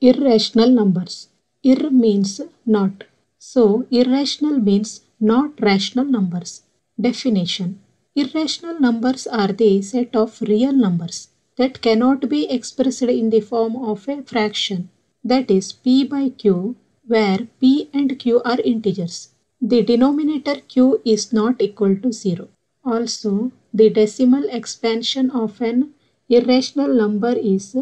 Irrational numbers. Ir means not. So, irrational means not rational numbers. Definition Irrational numbers are the set of real numbers that cannot be expressed in the form of a fraction, that is, p by q, where p and q are integers. The denominator q is not equal to 0. Also, the decimal expansion of an irrational number is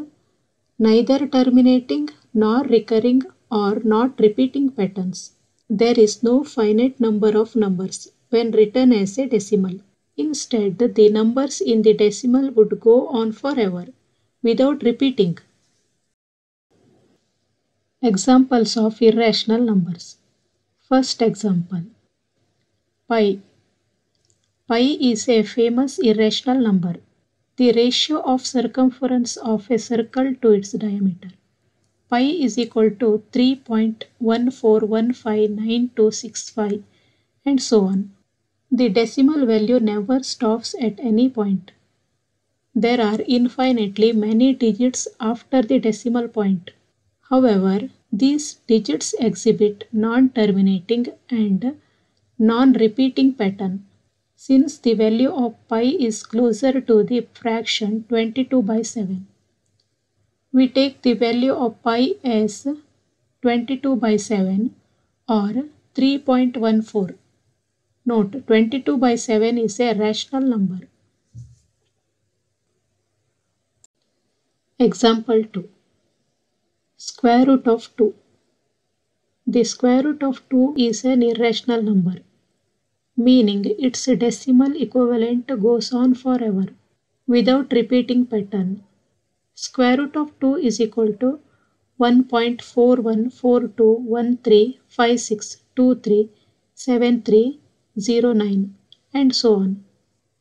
neither terminating nor recurring or not repeating patterns. There is no finite number of numbers when written as a decimal. Instead, the numbers in the decimal would go on forever without repeating. Examples of irrational numbers. First example Pi. Pi is a famous irrational number, the ratio of circumference of a circle to its diameter. Pi is equal to 3.14159265 and so on. The decimal value never stops at any point. There are infinitely many digits after the decimal point. However, these digits exhibit non-terminating and non-repeating pattern. Since the value of pi is closer to the fraction 22 by 7, we take the value of pi as 22 by 7 or 3.14. Note 22 by 7 is a rational number. Example 2 Square root of 2 The square root of 2 is an irrational number, meaning its decimal equivalent goes on forever without repeating pattern. Square root of 2 is equal to 1.41421356237309 and so on.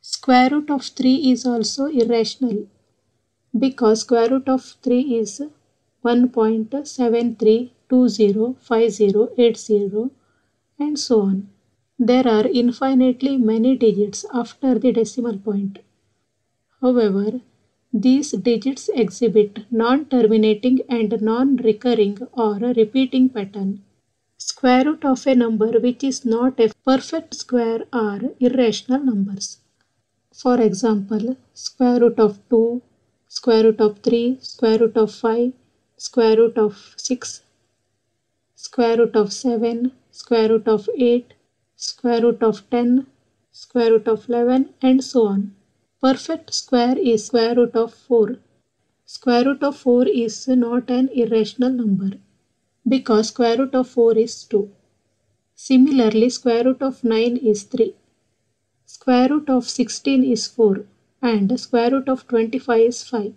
Square root of 3 is also irrational because square root of 3 is 1.73205080 and so on. There are infinitely many digits after the decimal point. However, these digits exhibit non-terminating and non-recurring or repeating pattern. Square root of a number which is not a perfect square are irrational numbers. For example, square root of 2, square root of 3, square root of 5, square root of 6, square root of 7, square root of 8, square root of 10, square root of 11 and so on. Perfect square is square root of 4. Square root of 4 is not an irrational number because square root of 4 is 2. Similarly, square root of 9 is 3. Square root of 16 is 4 and square root of 25 is 5.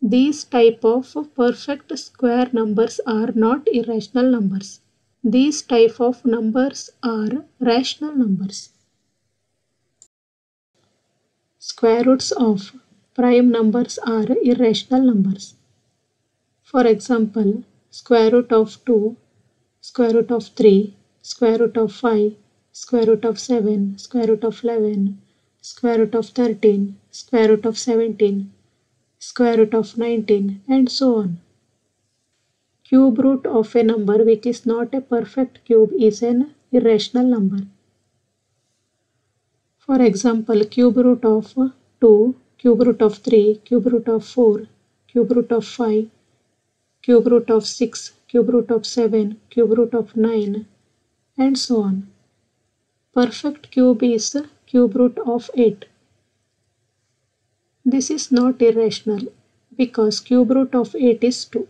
These type of perfect square numbers are not irrational numbers. These type of numbers are rational numbers. Square roots of prime numbers are irrational numbers. For example, square root of 2, square root of 3, square root of 5, square root of 7, square root of 11, square root of 13, square root of 17, square root of 19 and so on. Cube root of a number which is not a perfect cube is an irrational number. For example, cube root of 2, cube root of 3, cube root of 4, cube root of 5, cube root of 6, cube root of 7, cube root of 9 and so on. Perfect cube is cube root of 8. This is not irrational because cube root of 8 is 2.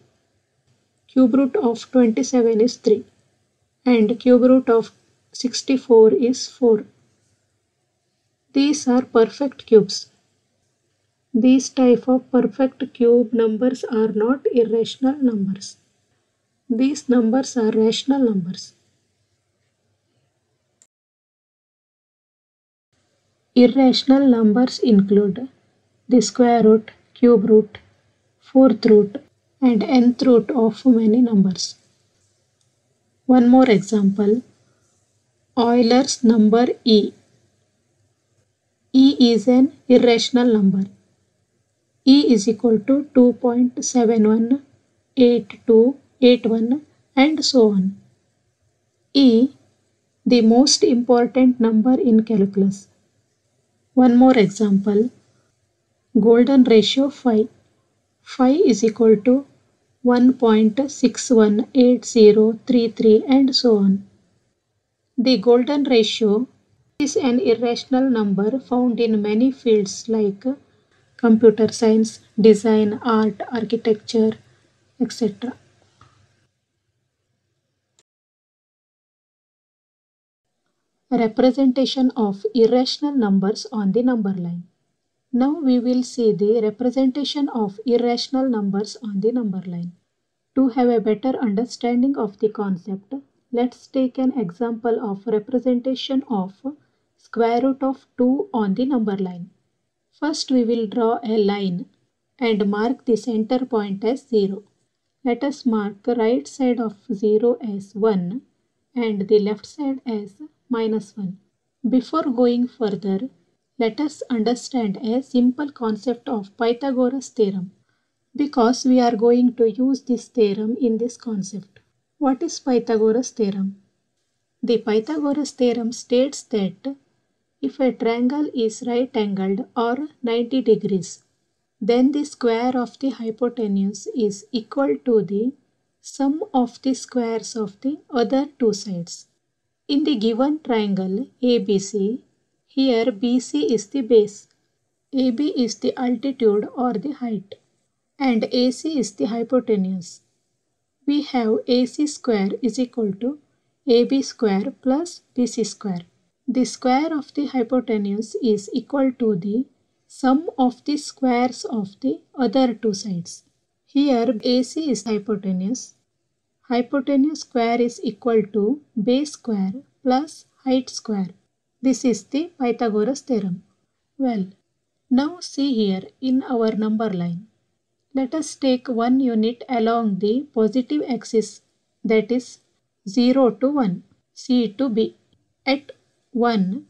Cube root of 27 is 3 and cube root of 64 is 4. These are perfect cubes. These type of perfect cube numbers are not irrational numbers. These numbers are rational numbers. Irrational numbers include the square root, cube root, fourth root and nth root of many numbers. One more example. Euler's number E. E is an irrational number. E is equal to 2.71 8, 2, 8, 1 and so on. E. The most important number in calculus. One more example. Golden ratio 5. 5 is equal to 1.618033 and so on. The golden ratio is an irrational number found in many fields like computer science, design, art, architecture, etc. Representation of irrational numbers on the number line. Now we will see the representation of irrational numbers on the number line. To have a better understanding of the concept, let's take an example of representation of square root of 2 on the number line. First we will draw a line and mark the center point as 0. Let us mark the right side of 0 as 1 and the left side as minus 1. Before going further, let us understand a simple concept of Pythagoras theorem because we are going to use this theorem in this concept. What is Pythagoras theorem? The Pythagoras theorem states that if a triangle is right angled or 90 degrees, then the square of the hypotenuse is equal to the sum of the squares of the other two sides. In the given triangle ABC, here BC is the base, AB is the altitude or the height and AC is the hypotenuse. We have AC square is equal to AB square plus BC square. The square of the hypotenuse is equal to the sum of the squares of the other two sides. Here AC is hypotenuse. Hypotenuse square is equal to base square plus height square. This is the Pythagoras theorem. Well, now see here in our number line. Let us take one unit along the positive axis that is 0 to 1, C to B. At 1,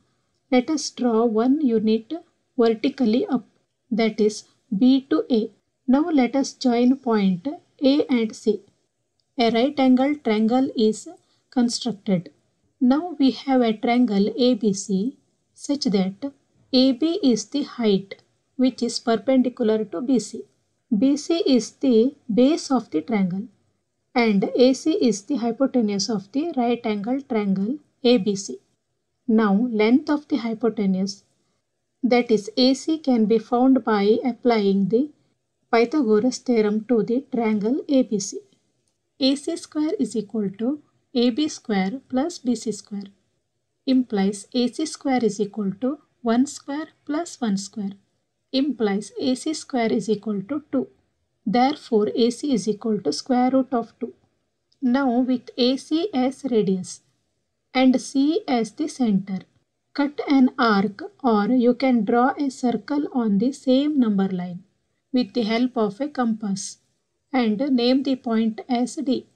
let us draw one unit vertically up that is B to A. Now let us join point A and C. A right angle triangle is constructed. Now we have a triangle ABC such that AB is the height which is perpendicular to BC. BC is the base of the triangle and AC is the hypotenuse of the right angle triangle ABC. Now length of the hypotenuse that is AC can be found by applying the Pythagoras theorem to the triangle ABC. AC square is equal to AB square plus BC square implies AC square is equal to 1 square plus 1 square implies AC square is equal to 2. Therefore, AC is equal to square root of 2. Now with AC as radius and C as the center, cut an arc or you can draw a circle on the same number line with the help of a compass and name the point as D.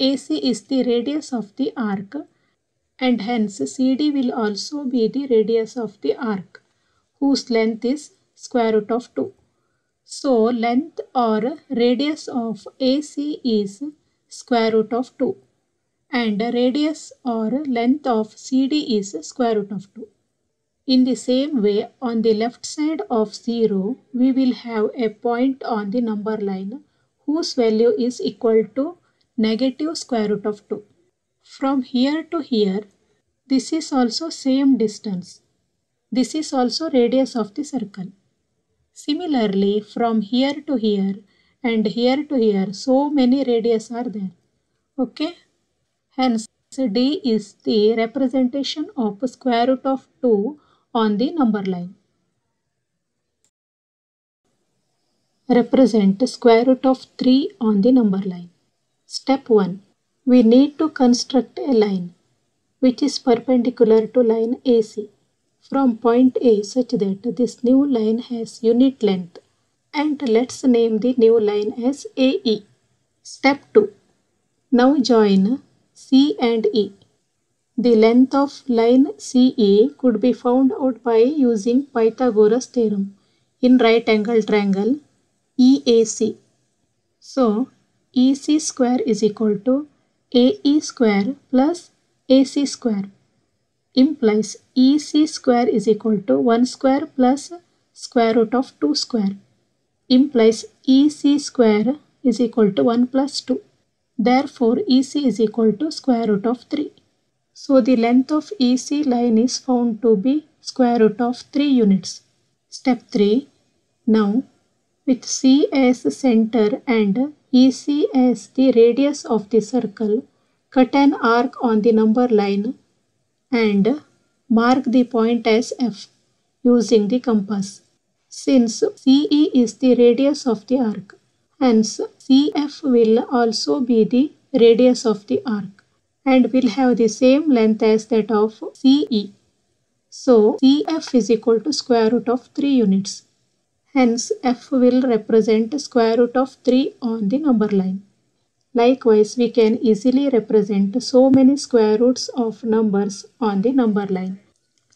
AC is the radius of the arc and hence CD will also be the radius of the arc whose length is square root of 2. So length or radius of AC is square root of 2 and radius or length of CD is square root of 2. In the same way on the left side of 0 we will have a point on the number line whose value is equal to negative square root of 2. From here to here, this is also same distance. This is also radius of the circle. Similarly, from here to here and here to here, so many radius are there. Okay? Hence, D is the representation of square root of 2 on the number line. Represent square root of 3 on the number line. Step 1. We need to construct a line which is perpendicular to line AC from point A such that this new line has unit length and let's name the new line as AE. Step 2. Now join C and E. The length of line CE could be found out by using Pythagoras theorem in right angle triangle EAC. So EC square is equal to AE square plus AC square implies EC square is equal to 1 square plus square root of 2 square implies EC square is equal to 1 plus 2. Therefore, EC is equal to square root of 3. So, the length of EC line is found to be square root of 3 units. Step 3. Now, with C as center and EC as the radius of the circle, cut an arc on the number line and mark the point as F using the compass. Since CE is the radius of the arc, Hence, CF will also be the radius of the arc and will have the same length as that of CE. So, CF is equal to square root of 3 units. Hence, F will represent square root of 3 on the number line. Likewise, we can easily represent so many square roots of numbers on the number line.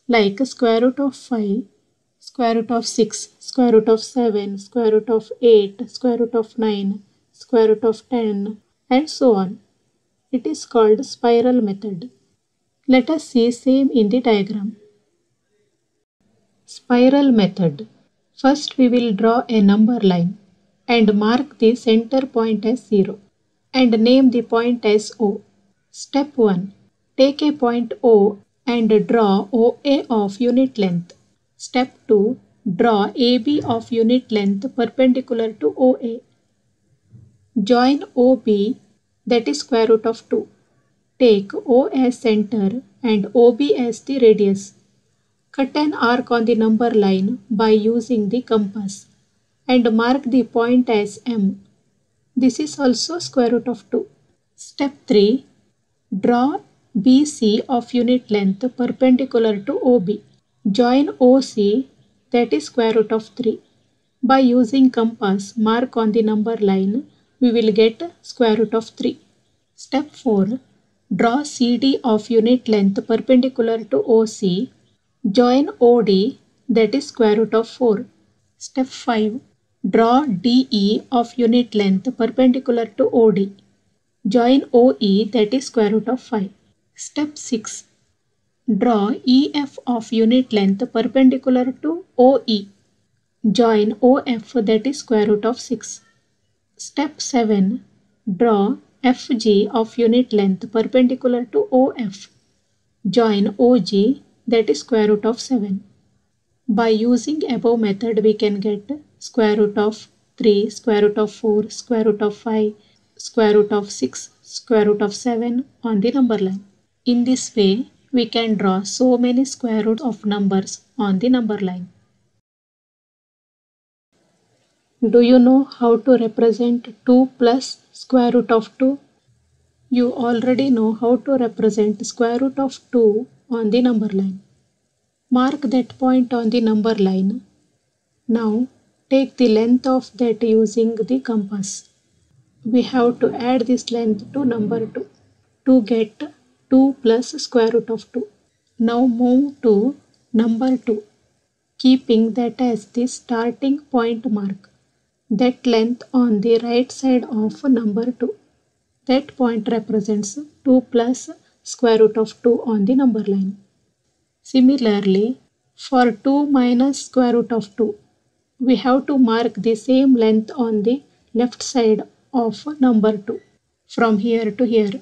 Like square root of 5 square root of 6, square root of 7, square root of 8, square root of 9, square root of 10 and so on. It is called spiral method. Let us see same in the diagram. Spiral method. First we will draw a number line and mark the center point as 0 and name the point as O. Step 1. Take a point O and draw OA of unit length. Step 2. Draw AB of unit length perpendicular to OA. Join OB that is square root of 2. Take O as center and OB as the radius. Cut an arc on the number line by using the compass and mark the point as M. This is also square root of 2. Step 3. Draw BC of unit length perpendicular to OB. Join OC that is square root of 3. By using compass mark on the number line we will get square root of 3. Step 4. Draw CD of unit length perpendicular to OC. Join OD that is square root of 4. Step 5. Draw DE of unit length perpendicular to OD. Join OE that is square root of 5. Step 6. Draw EF of unit length perpendicular to OE. Join OF that is square root of 6. Step 7. Draw FG of unit length perpendicular to OF. Join OG that is square root of 7. By using above method we can get square root of 3, square root of 4, square root of 5, square root of 6, square root of 7 on the number line. In this way we can draw so many square roots of numbers on the number line. Do you know how to represent 2 plus square root of 2? You already know how to represent square root of 2 on the number line. Mark that point on the number line. Now take the length of that using the compass. We have to add this length to number 2 to get 2 plus square root of 2. Now move to number 2, keeping that as the starting point mark. That length on the right side of number 2. That point represents 2 plus square root of 2 on the number line. Similarly, for 2 minus square root of 2, we have to mark the same length on the left side of number 2 from here to here.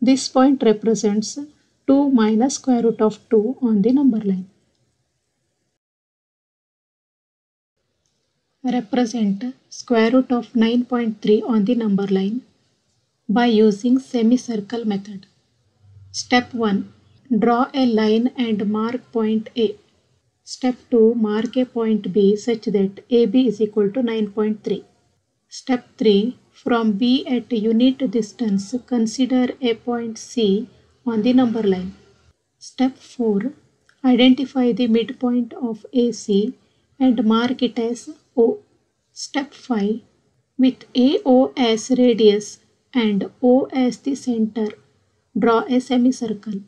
This point represents 2 minus square root of 2 on the number line. Represent square root of 9.3 on the number line by using semicircle method. Step 1. Draw a line and mark point A. Step 2. Mark a point B such that AB is equal to 9.3. Step 3. From B at unit distance, consider a point C on the number line. Step 4. Identify the midpoint of AC and mark it as O. Step 5. With AO as radius and O as the center, draw a semicircle.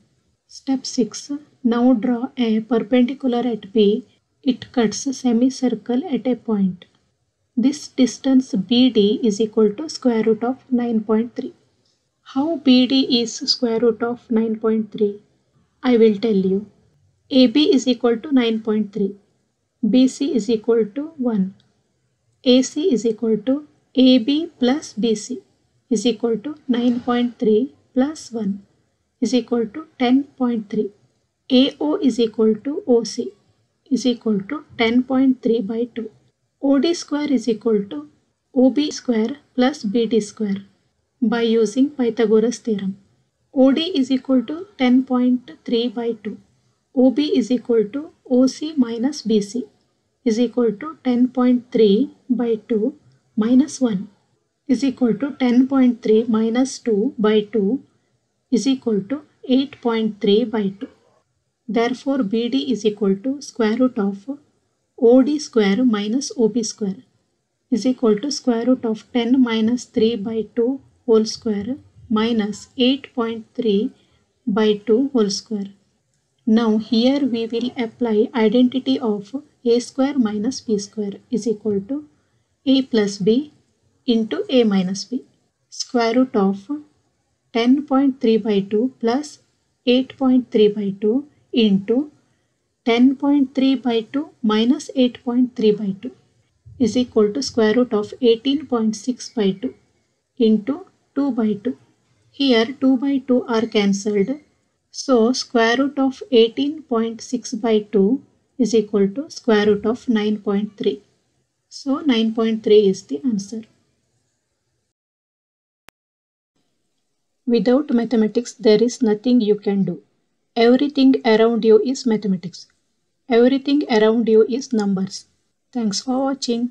Step 6. Now draw a perpendicular at B. It cuts a semicircle at a point. This distance BD is equal to square root of 9.3. How BD is square root of 9.3? I will tell you. AB is equal to 9.3. BC is equal to 1. AC is equal to AB plus BC is equal to 9.3 plus 1 is equal to 10.3. AO is equal to OC is equal to 10.3 by 2. OD square is equal to OB square plus BD square by using Pythagoras theorem. OD is equal to 10.3 by 2. OB is equal to OC minus BC is equal to 10.3 by 2 minus 1 is equal to 10.3 minus 2 by 2 is equal to 8.3 by 2. Therefore, BD is equal to square root of OD square minus OB square is equal to square root of 10 minus 3 by 2 whole square minus 8.3 by 2 whole square. Now here we will apply identity of a square minus b square is equal to a plus b into a minus b. Square root of 10.3 by 2 plus 8.3 by 2 into 10.3 by 2 minus 8.3 by 2 is equal to square root of 18.6 by 2 into 2 by 2. Here 2 by 2 are cancelled. So square root of 18.6 by 2 is equal to square root of 9.3. So 9.3 is the answer. Without mathematics, there is nothing you can do. Everything around you is mathematics. Everything around you is numbers. Thanks for watching.